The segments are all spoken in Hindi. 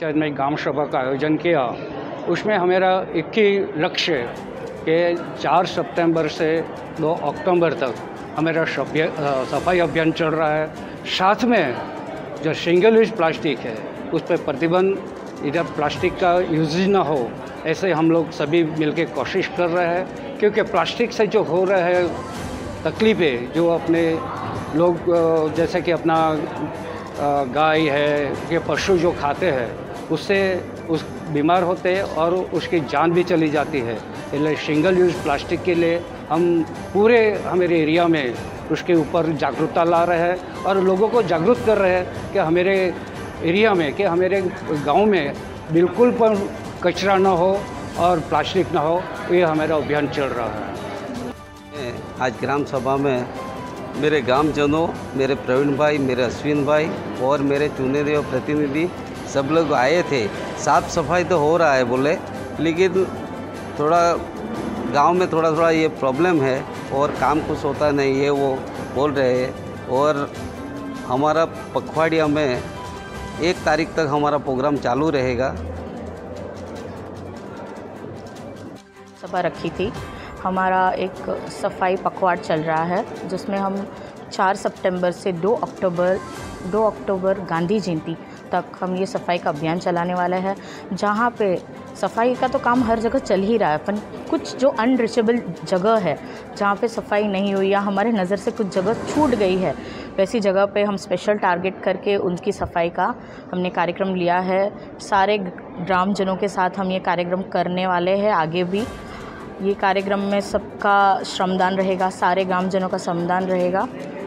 पंचायत में गाँव सभा का आयोजन किया। उसमें हमारा एक ही लक्ष्य है कि 4 सितंबर से 2 अक्टूबर तक हमारा सफ़ाई अभियान चल रहा है। साथ में जो सिंगल यूज़ प्लास्टिक है, उस पर प्रतिबंध, इधर प्लास्टिक का यूज़ ना हो, ऐसे हम लोग सभी मिलकर कोशिश कर रहे हैं, क्योंकि प्लास्टिक से जो हो रहा है तकलीफ़ें, जो अपने लोग जैसे कि अपना गाय है, ये पशु जो खाते हैं उससे उस बीमार होते हैं और उसकी जान भी चली जाती है। इसलिए सिंगल यूज़ प्लास्टिक के लिए हम पूरे हमारे एरिया में उसके ऊपर जागरूकता ला रहे हैं और लोगों को जागरूक कर रहे हैं कि हमारे एरिया में, कि हमारे गाँव में बिल्कुल पर कचरा ना हो और प्लास्टिक ना हो, ये हमारा अभियान चल रहा है। आज ग्राम सभा में मेरे ग्रामजनों मेरे प्रवीण भाई, मेरे अश्विन भाई और मेरे चुने हुए प्रतिनिधि सब लोग आए थे। साफ़ सफ़ाई तो हो रहा है बोले, लेकिन थोड़ा गाँव में थोड़ा थोड़ा ये प्रॉब्लम है और काम कुछ होता नहीं है, वो बोल रहे हैं। और हमारा पखवाड़िया में एक तारीख तक हमारा प्रोग्राम चालू रहेगा। सभा रखी थी। हमारा एक सफ़ाई पखवाड़ चल रहा है, जिसमें हम 4 सितंबर से दो अक्टूबर दो अक्टूबर गांधी जयंती तक हम ये सफ़ाई का अभियान चलाने वाला है। जहाँ पे सफ़ाई का तो काम हर जगह चल ही रहा है, पर कुछ जो अनरिचेबल जगह है, जहाँ पे सफ़ाई नहीं हुई या हमारे नज़र से कुछ जगह छूट गई है, वैसी जगह पे हम स्पेशल टारगेट करके उनकी सफ़ाई का हमने कार्यक्रम लिया है। सारे ग्रामजनों के साथ हम ये कार्यक्रम करने वाले हैं। आगे भी ये कार्यक्रम में सबका श्रमदान रहेगा, सारे ग्रामजनों का श्रमदान रहेगा।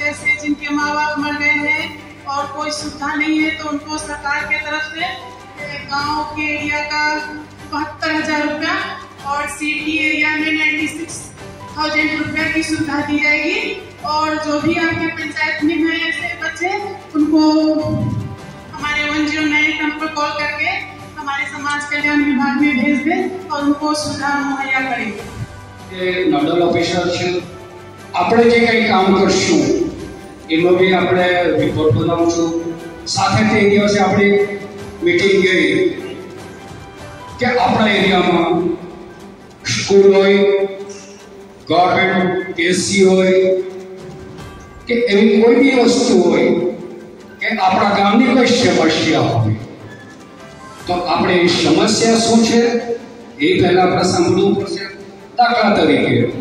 जैसे जिनके माँ बाप मर गए हैं और कोई सुविधा नहीं है तो उनको सरकार के तरफ़ से गाँव के एरिया का बहत्तर हज़ार रुपया और सिटी एरिया में नाइन्टी सिक्स थाउज़ेंड रुपया की सुविधा दी जाएगी। और जो भी आपके पंचायत में हैं, ऐसे बच्चे, उनको हमारे one zero nine number call करके हमारे समाज कल्याण विभाग में भेज दें और उनको सुविधा मुहैया करेंगे કે નોડલ ઓફિસર છે. આપણે જે કંઈ કામ કરશું, એનો બી આપણે રિપોર્ટ બનાવશું. સાથે તે દિવસે આપણી મિટિંગ ગઈ કે આપણા એરિયામાં સ્કૂલ હોય ગવર્મેન્ટ એસી હોય, કે એવી કોઈ બી વસ્તુ હોય કે આપણા ગામની કોઈ સમસ્યા હોય. તો આપણે એ સમસ્યા શું છે? એ પહેલાં આપણે સાંભળવું પડશે. દાખલા તરીકે